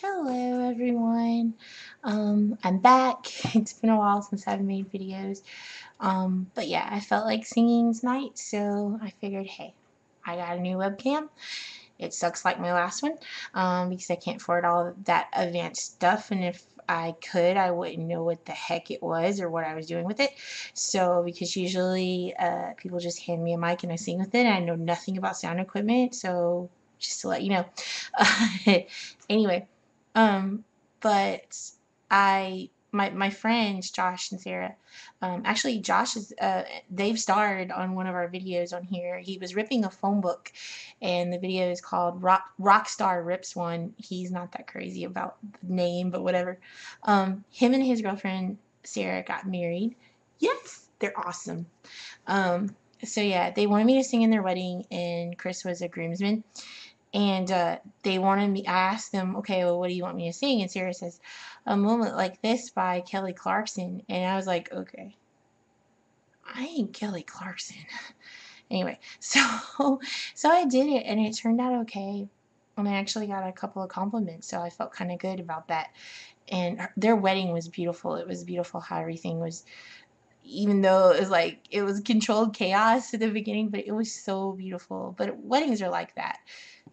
Hello everyone. Um, I'm back. It's been a while since I've made videos. Um, but yeah, I felt like singing tonight, so I figured, hey, I got a new webcam. It sucks like my last one um, because I can't afford all that advanced stuff, and if I could, I wouldn't know what the heck it was or what I was doing with it. So, because usually uh, people just hand me a mic and I sing with it, and I know nothing about sound equipment, so just to let you know. anyway, um, but I, my, my friends, Josh and Sara, um, actually Josh is, uh, they've starred on one of our videos on here. He was ripping a phone book and the video is called Rock, Rockstar Rips One. He's not that crazy about the name, but whatever. Um, him and his girlfriend, Sara, got married. Yes, they're awesome. Um, so yeah, they wanted me to sing in their wedding and Chris was a groomsman and uh, they wanted me. I asked them, okay, well, what do you want me to sing? And Sara says, "A Moment Like This" by Kelly Clarkson, and I was like, okay, I ain't Kelly Clarkson. anyway, so so I did it, and it turned out okay. And I actually got a couple of compliments, so I felt kind of good about that. And their wedding was beautiful. It was beautiful how everything was even though it was like it was controlled chaos at the beginning, but it was so beautiful. But weddings are like that.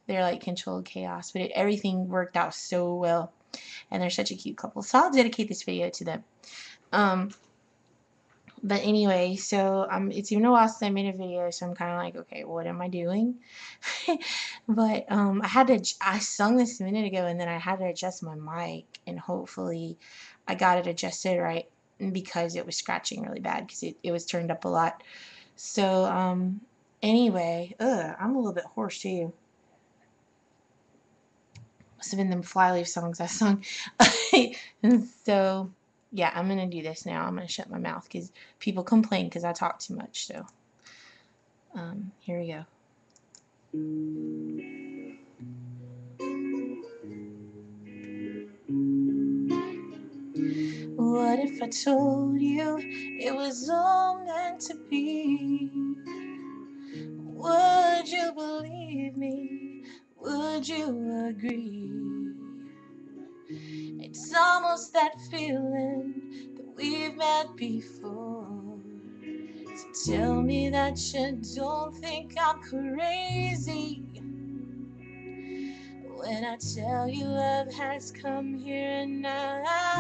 They're like controlled chaos, but it, everything worked out so well. And they're such a cute couple. So I'll dedicate this video to them. Um, but anyway, so um, it's even a while since I made a video, so I'm kind of like, okay, what am I doing? but um, I had to, I sung this a minute ago, and then I had to adjust my mic, and hopefully I got it adjusted right because it was scratching really bad because it, it was turned up a lot. So, um, anyway, ugh, I'm a little bit hoarse too. Must have been them Flyleaf songs I sung. so, yeah, I'm going to do this now. I'm going to shut my mouth because people complain because I talk too much. So, um, here we go. What if I told you it was all meant to be? Would you believe me? Would you agree? It's almost that feeling that we've met before. So tell me that you don't think I'm crazy. When I tell you love has come here and now.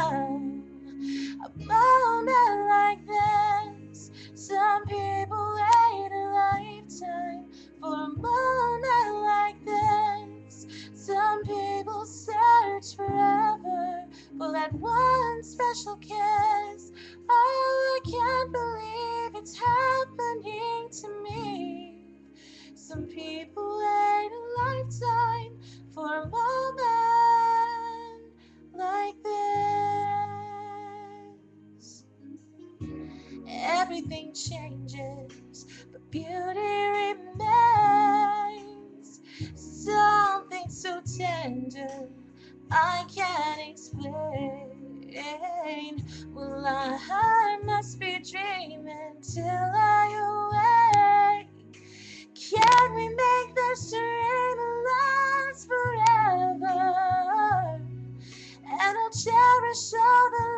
People search forever for that one special kiss. Oh, I can't believe it's happening to me. Some people wait a lifetime for a moment like this. everything changes, but beauty remains. Tender I can't explain. Well, I must be dreaming till I awake. Can we make this dream last forever? And I'll cherish all the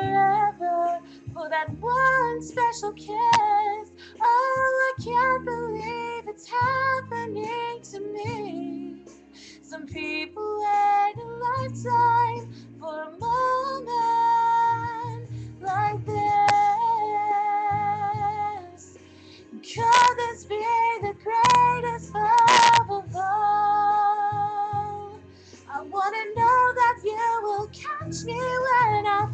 forever for that one special kiss. Oh, I can't believe it's happening to me. Some people wait a lifetime for a moment like this. Could this be the greatest love of all? I want to know that you will catch me when I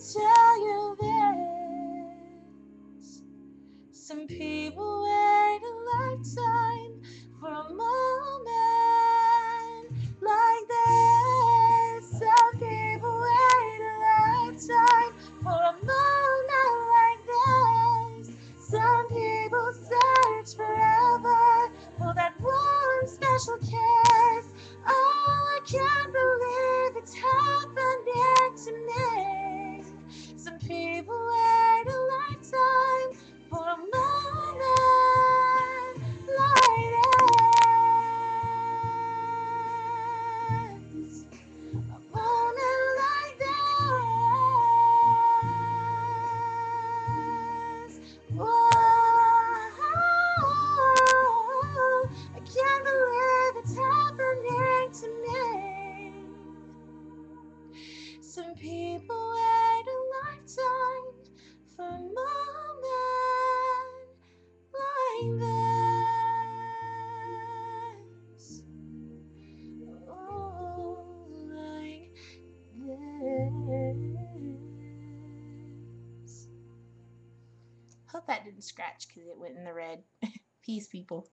tell you this. Some people wait a lifetime for a moment like this. Some people wait a lifetime for a moment like this. Some people search forever for that one special kiss. Oh, I can't. Scratch because it went in the red. Peace, people.